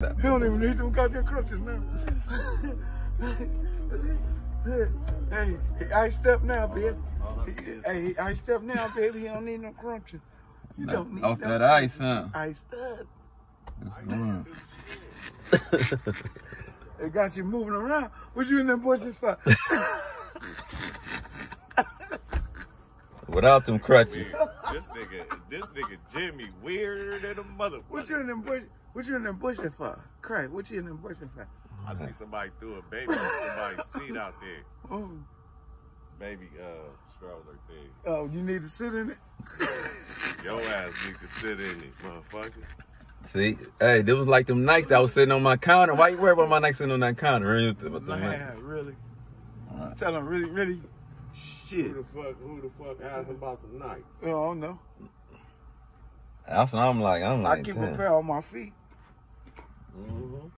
He don't even need them goddamn crutches now. hey, he iced up now, baby. Hey, he iced up now, baby. He don't need no crunches. You don't need Off no that ice, huh? iced up. Mm. It got you moving around. What you in them bushes for? Without them crutches. This nigga, this nigga Jimmy weirder than a motherfucker. What you in them bush? What you in them bushes for? Craig, what you in them bushes for? I see somebody threw a baby on somebody's seat out there. Oh, Baby uh stroller thing. oh, you need to sit in it. Your ass need to sit in it, motherfucker. See, hey, this was like them Nikes that was sitting on my counter. Why you worry about my Nikes sitting on that counter? Really, about them Man, really? Alright. Tell him really, really. Shit. Who the fuck? Who the fuck asking about some nights? Oh no. That's what I'm like. I'm like. I keep a pair on my feet. Mm -hmm.